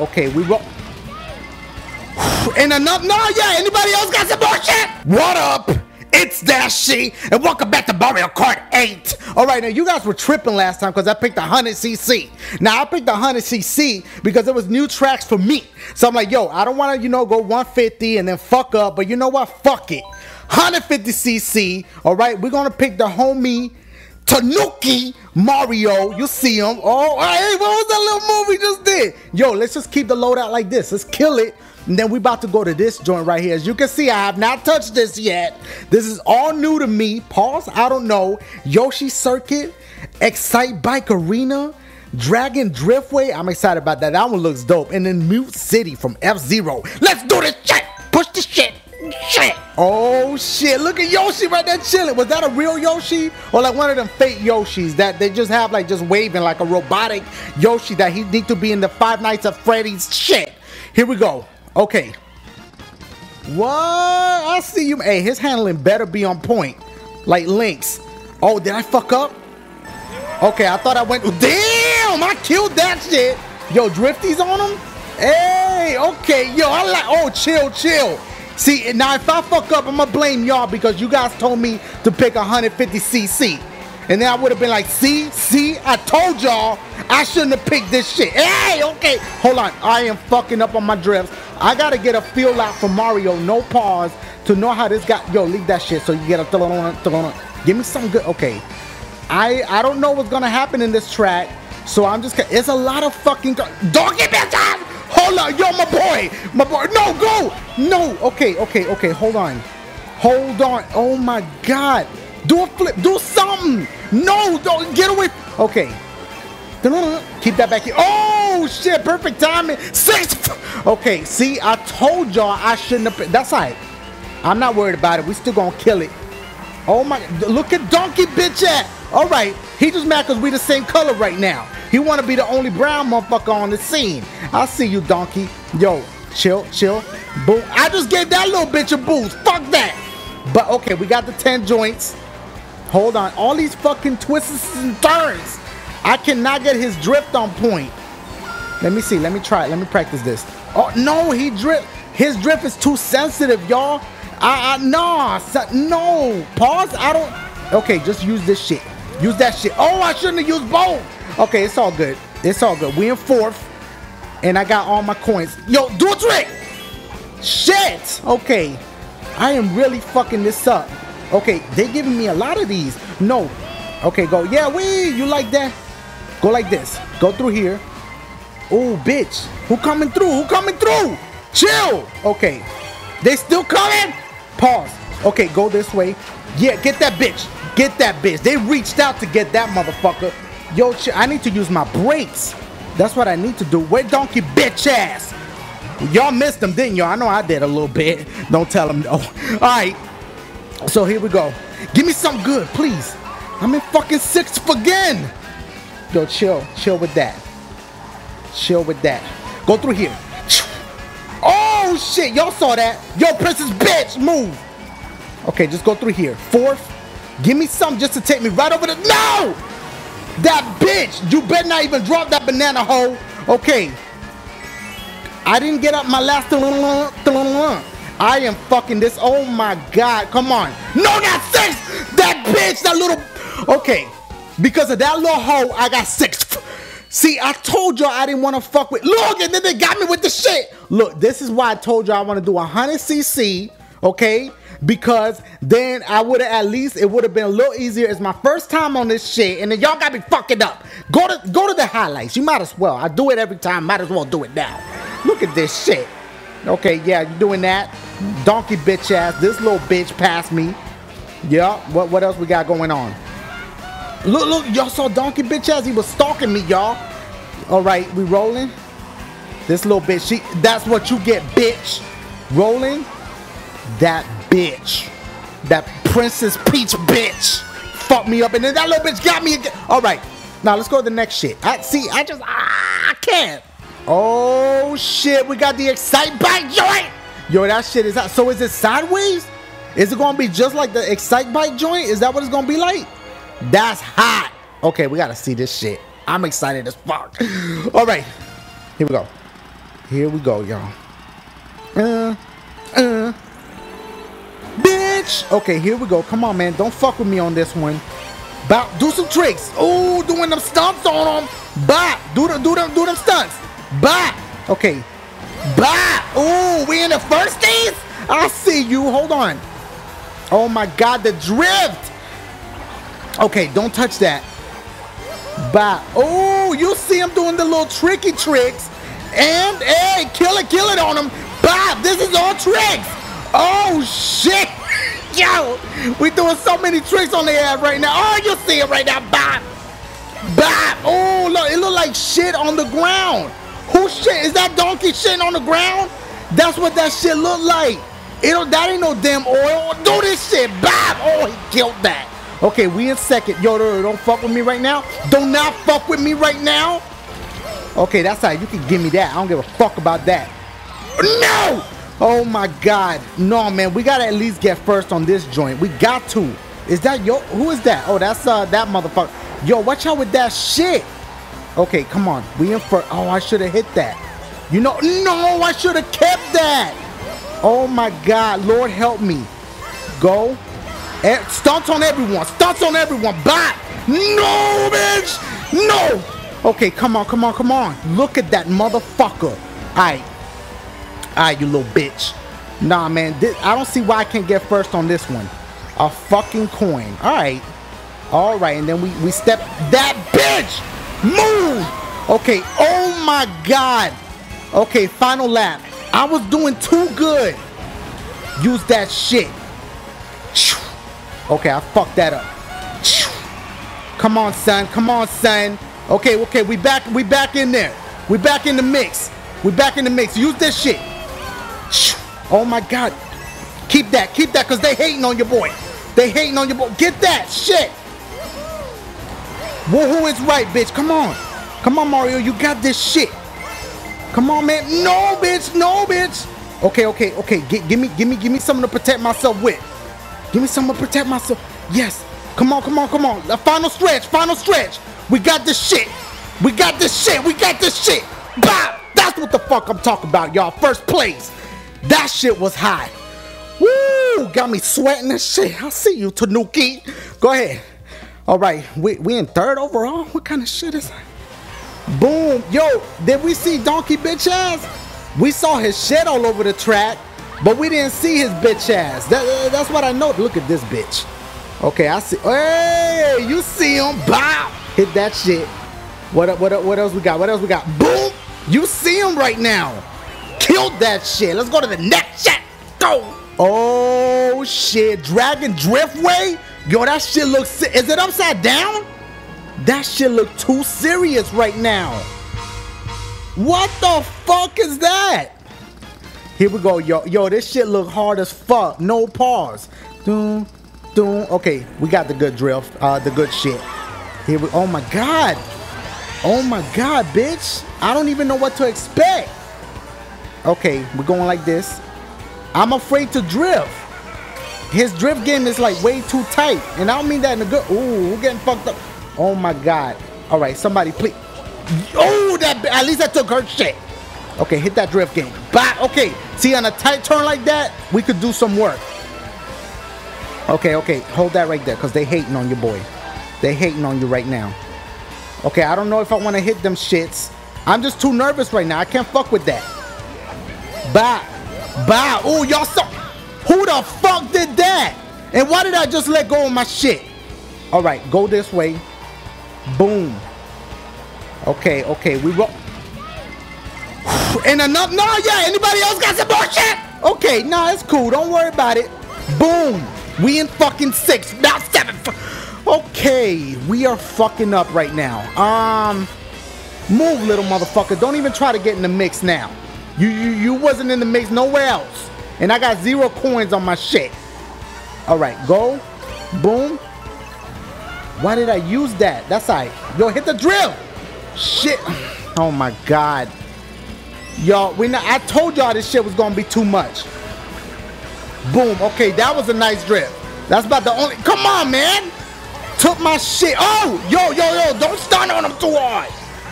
okay, we roll. And enough. No, yeah. Anybody else got some more shit? What up? It's Dashie, and welcome back to Mario Kart 8. All right, now you guys were tripping last time because I picked 100cc. Now I picked 100cc because it was new tracks for me. So I'm like, yo, I don't want to, you know, go 150 and then fuck up, but you know what? Fuck it. 150cc. All right, we're gonna pick the homie Tanooki Mario. You see him. Oh, hey, what was that little movie just did? Yo, let's just keep the loadout like this. Let's kill it. And then we about to go to this joint right here. As you can see, I have not touched this yet. This is all new to me. Pause, I don't know. Yoshi Circuit, Excitebike Arena, Dragon Driftway. I'm excited about that. That one looks dope. And then Mute City from F-Zero. Let's do this shit. Push the shit. Shit. Oh shit. Look at Yoshi right there chilling. Was that a real Yoshi? Or like one of them fake Yoshis that they just have like just waving like a robotic Yoshi that he need to be in the Five Nights at Freddy's shit. Here we go. Okay. What? I see you. Hey, his handling better be on point. Like Link's. Oh, did I fuck up? Okay, I thought I went. Damn, I killed that shit. Yo, Drifty's on him? Hey, okay. Yo, I like. Oh, chill, chill. See, now if I fuck up, I'm gonna blame y'all because you guys told me to pick 150cc. And then I would have been like, see, see, I told y'all I shouldn't have picked this shit. Hey, okay, hold on. I am fucking up on my drifts. I gotta get a feel out for Mario, no pause, to know how this guy. Yo, leave that shit so you get a. Give me some good. Okay. I I don't know what's gonna happen in this track, so I'm just. It's a lot of fucking. Don't get Donkey bitches! Hold on, yo, my boy, my boy. No, go. No. Okay, okay, okay. Hold on. Hold on. Oh my God. Do a flip. Do something. No, don't get away. Okay. Keep that back here. Oh shit! Perfect timing. Six. Okay. See, I told y'all I shouldn't have. That's all right. I'm not worried about it. We still gonna kill it. Oh my! Look at Donkey bitch at. All right. He just mad because we the same color right now. He want to be the only brown motherfucker on the scene. I see you, Donkey. Yo, chill, chill. Boom. I just gave that little bitch a boost. Fuck that. But okay, we got the 10 joints. Hold on. All these fucking twists and turns. I cannot get his drift on point. Let me see. Let me try it. Let me practice this. Oh, no. He drift. His drift is too sensitive, y'all. I, I, no. No. Pause. I don't. Okay, just use this shit. Use that shit. Oh, I shouldn't have used both. Okay, it's all good. It's all good. We in fourth. And I got all my coins. Yo, do a trick. Shit. Okay. I am really fucking this up. Okay, they giving me a lot of these. No. Okay, go. Yeah, we. You like that? Go like this. Go through here. Oh, bitch. Who coming through? Who coming through? Chill. Okay. They still coming? Pause. Okay, go this way. Yeah, get that bitch. Get that bitch. They reached out to get that motherfucker. Yo, I need to use my brakes. That's what I need to do. Where donkey bitch ass? Y'all missed them, didn't y'all? I know I did a little bit. Don't tell them no. All right. So here we go. Give me something good, please. I'm in fucking sixth again. Yo, chill. Chill with that. Chill with that. Go through here. Oh, shit. Y'all saw that. Yo, princess bitch, move. Okay, just go through here. Fourth. Give me something just to take me right over the... No! That bitch! You better not even drop that banana hole. Okay. I didn't get up my last... I am fucking this. Oh my god. Come on. No, not six! That bitch, that little... Okay. Because of that little hole, I got six. See, I told y'all I didn't want to fuck with... Look, and then they got me with the shit. Look, this is why I told y'all I want to do 100cc. Okay? Because then I would have at least it would have been a little easier. It's my first time on this shit, and then y'all got me fucking up. Go to go to the highlights. You might as well. I do it every time. Might as well do it now. Look at this shit. Okay, yeah, you doing that. Donkey bitch ass. This little bitch passed me. Yeah. What what else we got going on? Look, look, y'all saw Donkey bitch ass. He was stalking me, y'all. All right, we rolling. This little bitch, she that's what you get, bitch. Rolling. That bitch. That Princess Peach bitch fucked me up, and then that little bitch got me again. All right, now let's go to the next shit. I see. I just I can't. Oh shit, we got the Excitebike joint. Yo, that shit is out. So is it sideways? Is it gonna be just like the Excitebike joint? Is that what it's gonna be like? That's hot. Okay, we gotta see this shit. I'm excited as fuck. All right, here we go. Here we go, y'all. Uh, uh. Bitch! Okay, here we go. Come on, man. Don't fuck with me on this one. Bop, do some tricks. Ooh, doing them stunts on them. Bop, do them, do them, do them stunts. Bop. Okay. Bop. Ooh, we in the first days? I see you. Hold on. Oh my God, the drift. Okay, don't touch that. Bop. Oh, you see him doing the little tricky tricks. And, hey, kill it, kill it on him. Bop, this is all tricks. Oh, shit. Yo, we doing so many tricks on the ass right now. Oh, you see it right now. Bop. Bop. Oh, look, it look like shit on the ground. Who shit? Is that donkey shit on the ground? That's what that shit look like. It don't, that ain't no damn oil. Do this shit. Bop. Oh, he killed that. Okay, we in second. Yo, don't fuck with me right now. Do not not fuck with me right now. Okay, that's how you can give me that. I don't give a fuck about that. No! Oh my god. No, man. We gotta at least get first on this joint. We got to. Is that yo? Who is that? Oh, that's uh that motherfucker. Yo, watch out with that shit. Okay, come on. We in first. Oh, I should have hit that. You know, no, I should have kept that. Oh my god. Lord help me. Go. Eh, stunts on everyone. Stunts on everyone. Back. No, bitch. No. Okay, come on, come on, come on. Look at that motherfucker. All right. Alright, you little bitch. Nah, man, this, I don't see why I can't get first on this one. A fucking coin. Alright. Alright, and then we, we step... That bitch! Move! Okay, oh my god. Okay, final lap. I was doing too good. Use that shit. Okay, I fucked that up. Come on, son. Come on, son. Okay, okay, we back we back in there. We back in the mix. We back in the mix. Use this shit. Oh my God. Keep that. Keep that because they hating on your boy. They hating on your boy. Get that shit. Woohoo is right, bitch. Come on. Come on, Mario. You got this shit. Come on, man. No, bitch. No, bitch. Okay, okay, okay. G give me, give me, give me something to protect myself with. Give me something to protect myself. Yes. Come on, come on, come on. The final stretch. Final stretch. We got this shit. We got this shit. We got this shit. Bow. That's what the fuck I'm talking about, y'all. First place. That shit was hot. Woo! Got me sweating and shit. I see you, Tanooki. Go ahead. All right, we, we in third overall? What kind of shit is that? Boom. Yo, did we see Donkey bitch ass? We saw his shit all over the track, but we didn't see his bitch ass. That, that's what I know. Look at this bitch. Okay, I see. Hey, you see him. Bow. Hit that shit. What, what, what else we got? What else we got? Boom. You see him right now killed that shit. Let's go to the next shit. Go. Oh shit, Dragon Driftway? Yo, that shit looks. Is it upside down? That shit look too serious right now. What the fuck is that? Here we go, yo. Yo, this shit look hard as fuck. No pause. Doom, doom. Okay, we got the good drift. Uh, the good shit. Here we. Oh my god. Oh my god, bitch. I don't even know what to expect. Okay, we're going like this. I'm afraid to drift. His drift game is like way too tight. And I don't mean that in a good... Ooh, we're getting fucked up. Oh my God. All right, somebody please... Oh, that... At least I took her shit. Okay, hit that drift game. But okay, see on a tight turn like that, we could do some work. Okay, okay, hold that right there, because they hating on your boy. They hating on you right now. Okay, I don't know if I want to hit them shits. I'm just too nervous right now. I can't fuck with that. Bye. Bye. Oh, y'all saw. Who the fuck did that? And why did I just let go of my shit? All right, go this way. Boom. Okay, okay, we roll. And enough. No, yeah. Anybody else got some more shit? Okay, nah, it's cool. Don't worry about it. Boom. We in fucking six. Now seven. Okay, we are fucking up right now. Um, move, little motherfucker. Don't even try to get in the mix now. You, you, you wasn't in the mix nowhere else. And I got zero coins on my shit. All right, go. Boom. Why did I use that? That's right. Yo, hit the drill. Shit. Oh my God. Y'all, we not, I told y'all this shit was gonna be too much. Boom. Okay, that was a nice drift. That's about the only. Come on, man. Took my shit. Oh, yo, yo, yo. Don't stun on them too hard.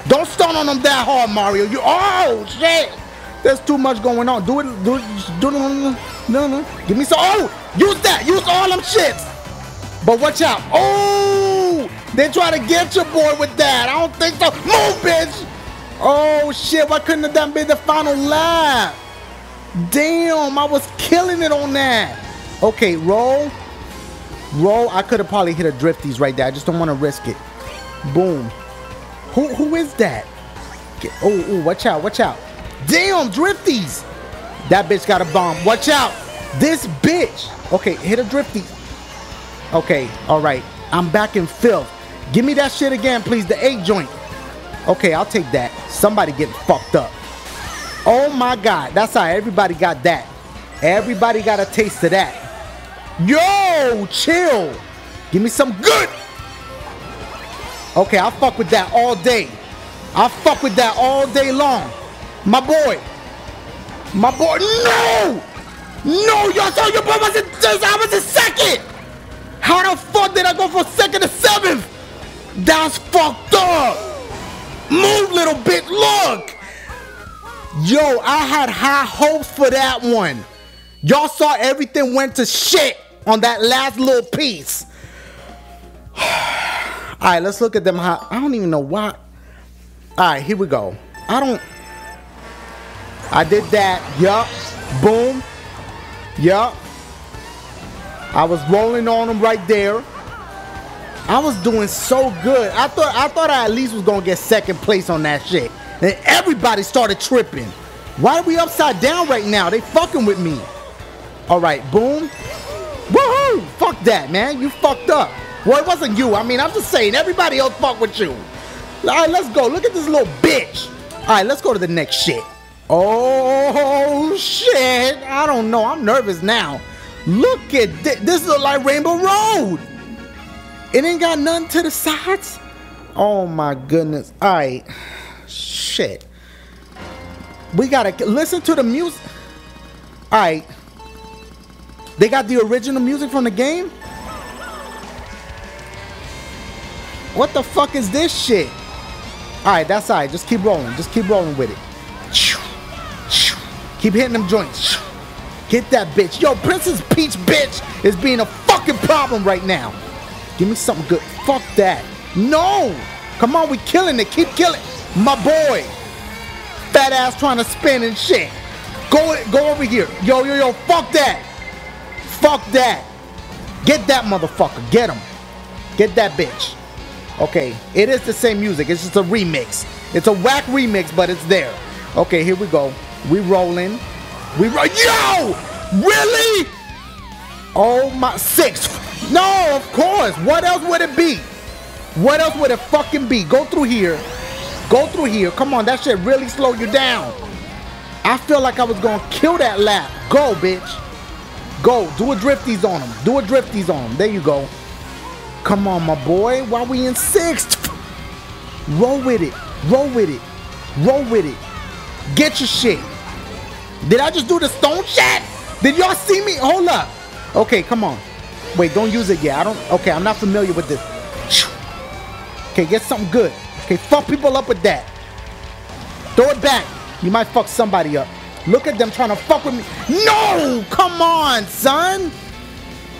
Don't stun on them that hard, Mario. You. Oh, shit. There's too much going on. Do it. Do it. Do. No, no, no. Give me some. Oh, use that. Use all them shits. But watch out. Oh, they try to get your boy with that. I don't think so. Move, bitch. Oh shit! Why couldn't that be the final lap? Damn, I was killing it on that. Okay, roll. Roll. I could have probably hit a drifties right there. I just don't want to risk it. Boom. Who who is that? Oh, oh, watch out, watch out. Damn, drifties. That bitch got a bomb. Watch out. This bitch. Okay, hit a drifty. Okay, all right. I'm back in filth. Give me that shit again, please. The eight joint. Okay, I'll take that. Somebody getting fucked up. Oh my god, that's how everybody got that. Everybody got a taste of that. Yo, chill. Give me some good. Okay, I'll fuck with that all day. I'll fuck with that all day long. My boy. My boy. No! No, y'all saw your boy was in I was in second. How the fuck did I go from second to seventh? That's fucked up. Move, little bit. Look. Yo, I had high hopes for that one. Y'all saw everything went to shit on that last little piece. All right, let's look at them. High. I don't even know why. All right, here we go. I don't. I did that. Yup. Boom. Yup. I was rolling on them right there. I was doing so good. I thought I thought I at least was gonna get second place on that shit. And everybody started tripping. Why are we upside down right now? They fucking with me. All right, boom. Woohoo! Fuck that, man. You fucked up. Well, it wasn't you. I mean, I'm just saying, everybody else fuck with you. All right, let's go. Look at this little bitch. All right, let's go to the next shit. Oh, shit. I don't know. I'm nervous now. Look at this. This is like Rainbow Road. It ain't got nothing to the sides. Oh my goodness. All right. Shit. We gotta listen to the music. All right. They got the original music from the game. What the fuck is this shit? All right, that's all right. Just keep rolling. Just keep rolling with it. Keep hitting them joints. Get that bitch. Yo, Princess Peach bitch is being a fucking problem right now. Give me something good. Fuck that. No. Come on, we killing it. Keep killing. My boy. Fat ass trying to spin and shit. Go, go over here. Yo, yo, yo. Fuck that. Fuck that. Get that motherfucker. Get him. Get that bitch. Okay, it is the same music. It's just a remix. It's a whack remix, but it's there. Okay, here we go. We rolling. We roll. Yo! Really? Oh my six. No, of course. What else would it be? What else would it fucking be? Go through here. Go through here. Come on, that shit really slowed you down. I feel like I was gonna kill that lap. Go, bitch. Go. Do a drifties on him. Do a drifties on him. There you go. Come on, my boy. Why we in sixth? Roll with it. Roll with it. Roll with it. Get your shit. Did I just do the stone shit? Did y'all see me? Hold up. Okay, come on. Wait, don't use it yet. I don't. Okay, I'm not familiar with this. Okay, get something good. Okay, fuck people up with that. Throw it back. You might fuck somebody up. Look at them trying to fuck with me. No! Come on, son!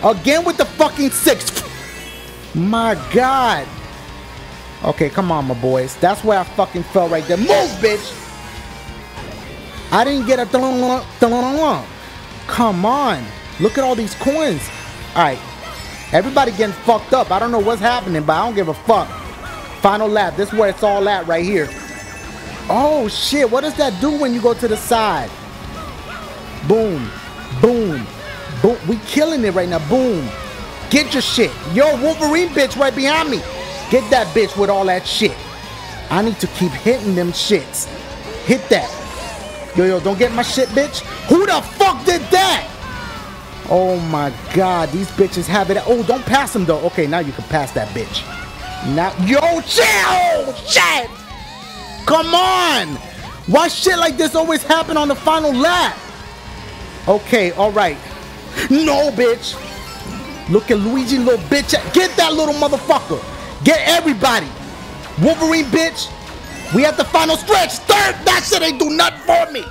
Again with the fucking six. My God. Okay, come on, my boys. That's where I fucking fell right there. Move, bitch! I didn't get a Come on. Look at all these coins. All right. Everybody getting fucked up. I don't know what's happening, but I don't give a fuck. Final lap. This is where it's all at right here. Oh, shit. What does that do when you go to the side? Boom. Boom. Boom. We killing it right now. Boom. Get your shit. Yo, Wolverine bitch right behind me. Get that bitch with all that shit. I need to keep hitting them shits. Hit that. Yo, yo, don't get my shit, bitch. Who the fuck did that? Oh my god, these bitches have it. Oh, don't pass them though. Okay, now you can pass that bitch. Now, yo, chill! Shit! Come on! Why shit like this always happen on the final lap? Okay, alright. No, bitch! Look at Luigi, little bitch. Get that little motherfucker. Get everybody. Wolverine, bitch. We at the final stretch. Third. That shit ain't do nothing for me.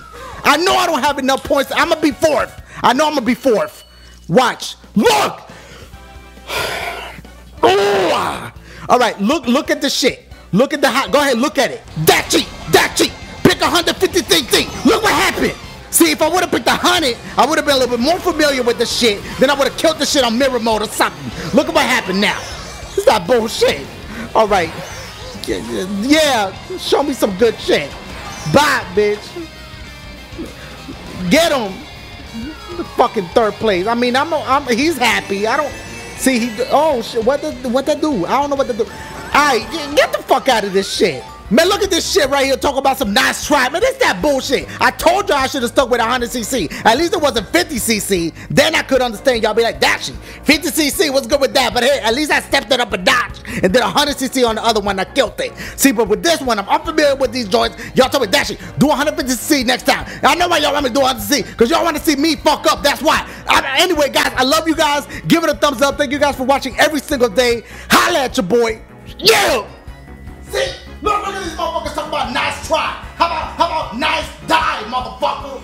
I know I don't have enough points. I'm gonna be fourth. I know I'm gonna be fourth. Watch. Look. All right, look, look at the shit. Look at the hot. Go ahead, look at it. That cheap, that cheap. Pick 153 Look what happened. See, if I would have picked a hundred, I would have been a little bit more familiar with the shit. Then I would have killed the shit on mirror mode or something. Look at what happened now. It's not bullshit. All right. Uh, yeah, show me some good shit. Bye, bitch. Get him. The fucking third place. I mean, I'm, I'm he's happy. I don't see he. Oh shit. What the what that do? I don't know what to do. All right, get the fuck out of this shit. Man, look at this shit right here. Talk about some nice try. Man, it's that bullshit. I told y'all I should have stuck with 100cc. At least it wasn't 50cc. Then I could understand y'all be like, Dashie, 50cc, what's good with that? But hey, at least I stepped it up a notch. And then 100cc on the other one, I killed it. See, but with this one, I'm unfamiliar with these joints. Y'all told me, Dashie, do 150cc next time. I know why y'all want me to do 100cc. Because y'all want to see me fuck up. That's why. I, anyway, guys, I love you guys. Give it a thumbs up. Thank you guys for watching every single day. Holla at your boy. Yeah! See? Look, look at these motherfuckers talking about nice try. How about, how about nice die, motherfucker?